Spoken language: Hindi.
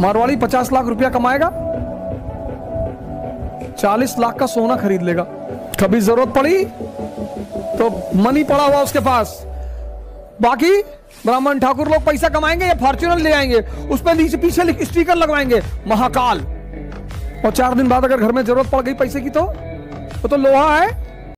मारवाड़ी पचास लाख रुपया कमाएगा, चालीस लाख का सोना खरीद लेगा। कभी ज़रूरत पड़ी तो मनी पड़ा हुआ उसके पास। बाकी ब्राह्मण ठाकुर लोग पैसा कमाएँगे या फॉर्चुनर ले आएँगे, उस पर नीचे पीछे स्टिकर लगवाएँगे, महाकाल। और चार दिन बाद अगर घर में ज़रूरत पड़ गई पैसे की तो वो तो लोहा है।